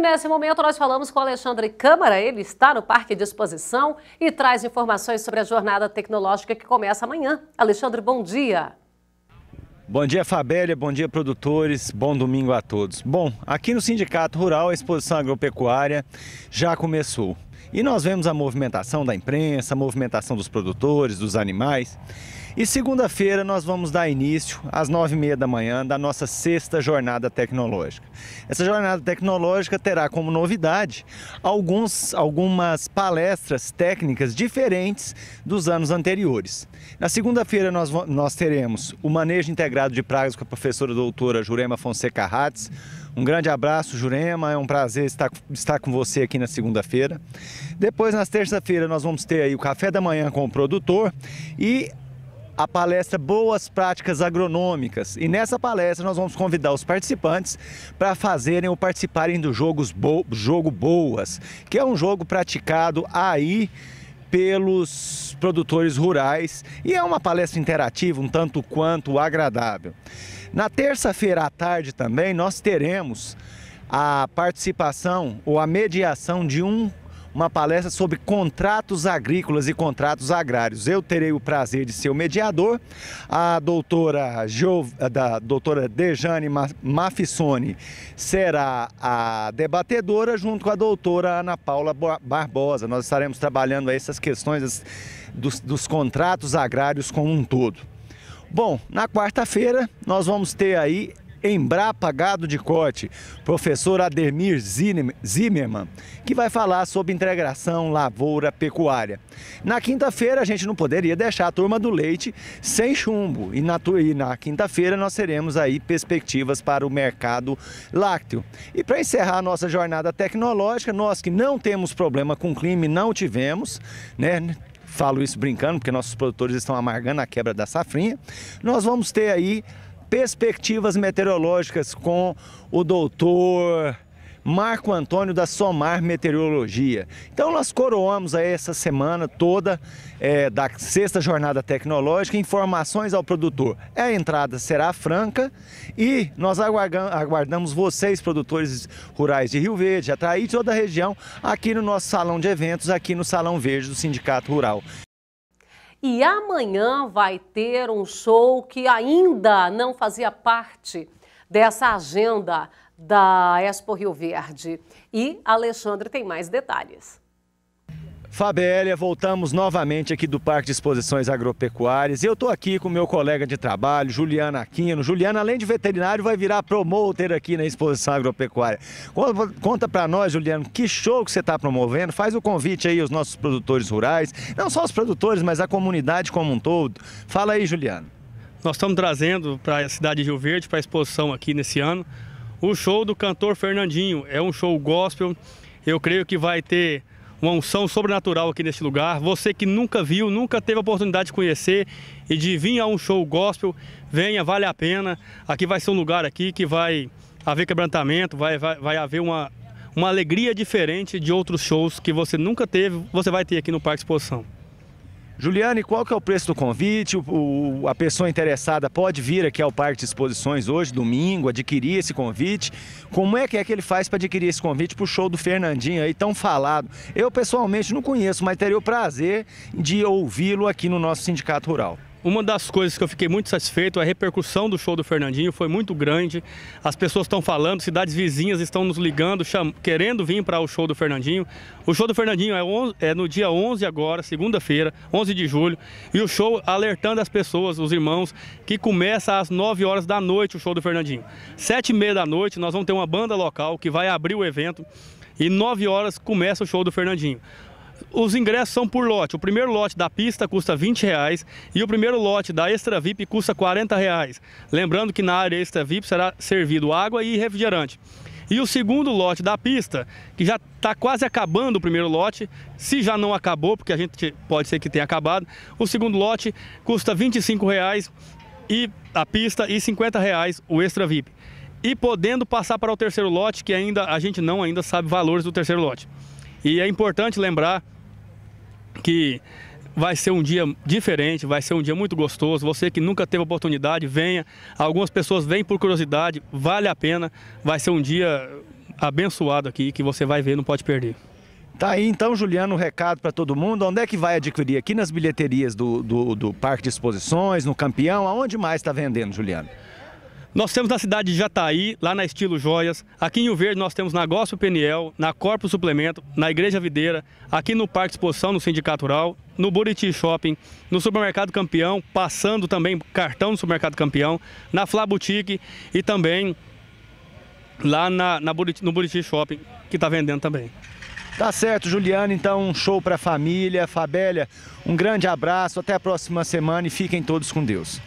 Nesse momento, nós falamos com Alexandre Câmara. Ele está no Parque de Exposição e traz informações sobre a jornada tecnológica que começa amanhã. Alexandre, bom dia. Bom dia, Fabélia. Bom dia, produtores. Bom domingo a todos. Bom, aqui no Sindicato Rural, a exposição agropecuária já começou. E nós vemos a movimentação da imprensa, a movimentação dos produtores, dos animais. E segunda-feira nós vamos dar início às nove e meia da manhã da nossa sexta jornada tecnológica. Essa jornada tecnológica terá como novidade alguns, algumas palestras técnicas diferentes dos anos anteriores. Na segunda-feira nós, nós teremos o manejo integrado de pragas com a professora doutora Jurema Fonseca Hatz. Um grande abraço, Jurema. É um prazer estar, estar com você aqui na segunda-feira. Depois, na terça-feira, nós vamos ter aí o café da manhã com o produtor e a palestra Boas Práticas Agronômicas. E nessa palestra nós vamos convidar os participantes para fazerem ou participarem do jogos Bo Jogo Boas, que é um jogo praticado aí pelos produtores rurais e é uma palestra interativa um tanto quanto agradável. Na terça-feira à tarde também nós teremos a participação ou a mediação de um uma palestra sobre contratos agrícolas e contratos agrários. Eu terei o prazer de ser o mediador. A doutora, jo, da doutora Dejane Mafissoni será a debatedora junto com a doutora Ana Paula Barbosa. Nós estaremos trabalhando essas questões dos, dos contratos agrários como um todo. Bom, na quarta-feira nós vamos ter aí Embrapa Gado de Corte, professor Ademir Zimmermann, que vai falar sobre integração lavoura-pecuária. Na quinta-feira, a gente não poderia deixar a turma do leite sem chumbo. E na, na quinta-feira nós teremos aí perspectivas para o mercado lácteo. E para encerrar a nossa jornada tecnológica, nós que não temos problema com clima e não tivemos, né? Falo isso brincando, porque nossos produtores estão amargando a quebra da safrinha. Nós vamos ter aí perspectivas meteorológicas com o doutor Marco Antônio da Somar Meteorologia. Então nós coroamos aí essa semana toda é, da sexta jornada tecnológica informações ao produtor. A entrada será franca e nós aguardamos vocês, produtores rurais de Rio Verde, Atraí toda a região, aqui no nosso salão de eventos, aqui no Salão Verde do Sindicato Rural. E amanhã vai ter um show que ainda não fazia parte dessa agenda da Expo Rio Verde. E Alexandre tem mais detalhes. Fabélia, voltamos novamente aqui do Parque de Exposições Agropecuárias. Eu estou aqui com meu colega de trabalho, Juliana Aquino. Juliana, além de veterinário, vai virar promotor aqui na Exposição Agropecuária. Conta para nós, Juliana, que show que você está promovendo. Faz o convite aí aos nossos produtores rurais, não só os produtores, mas a comunidade como um todo. Fala aí, Juliana. Nós estamos trazendo para a cidade de Rio Verde, para a exposição aqui nesse ano, o show do cantor Fernandinho. É um show gospel. Eu creio que vai ter uma unção sobrenatural aqui nesse lugar. Você que nunca viu, nunca teve a oportunidade de conhecer e de vir a um show gospel, venha, vale a pena. Aqui vai ser um lugar aqui que vai haver quebrantamento, vai, vai, vai haver uma, uma alegria diferente de outros shows que você nunca teve, você vai ter aqui no Parque Exposição. Juliane, qual que é o preço do convite? O, o, a pessoa interessada pode vir aqui ao Parque de Exposições hoje, domingo, adquirir esse convite. Como é que é que ele faz para adquirir esse convite para o show do Fernandinho aí, tão falado? Eu pessoalmente não conheço, mas teria o prazer de ouvi-lo aqui no nosso Sindicato Rural. Uma das coisas que eu fiquei muito satisfeito, a repercussão do show do Fernandinho foi muito grande. As pessoas estão falando, cidades vizinhas estão nos ligando, querendo vir para o show do Fernandinho. O show do Fernandinho é, é no dia 11 agora, segunda-feira, 11 de julho. E o show alertando as pessoas, os irmãos, que começa às 9 horas da noite o show do Fernandinho. Sete e meia da noite nós vamos ter uma banda local que vai abrir o evento. E 9 horas começa o show do Fernandinho. Os ingressos são por lote. O primeiro lote da pista custa 20 reais e o primeiro lote da Extra VIP custa 40 reais. Lembrando que na área Extra VIP será servido água e refrigerante. E o segundo lote da pista, que já está quase acabando o primeiro lote, se já não acabou, porque a gente pode ser que tenha acabado, o segundo lote custa 25 reais e a pista e 50 reais o Extra VIP. E podendo passar para o terceiro lote, que ainda a gente não ainda sabe valores do terceiro lote. E é importante lembrar que vai ser um dia diferente, vai ser um dia muito gostoso. Você que nunca teve oportunidade, venha. Algumas pessoas vêm por curiosidade, vale a pena. Vai ser um dia abençoado aqui que você vai ver, não pode perder. Tá aí então, Juliano, um recado para todo mundo. Onde é que vai adquirir? Aqui nas bilheterias do, do, do Parque de Exposições, no Campeão? Aonde mais está vendendo, Juliano? Nós temos na cidade de Jataí, lá na Estilo Joias. Aqui em Rio Verde nós temos na Gospel Peniel, na Corpo Suplemento, na Igreja Videira, aqui no Parque Exposição, no Sindicato Rural, no Buriti Shopping, no Supermercado Campeão, passando também cartão no Supermercado Campeão, na Flá Boutique e também lá na, na Buriti, no Buriti Shopping, que está vendendo também. Tá certo, Juliano. Então, um show para a família. Fabélia, um grande abraço. Até a próxima semana e fiquem todos com Deus.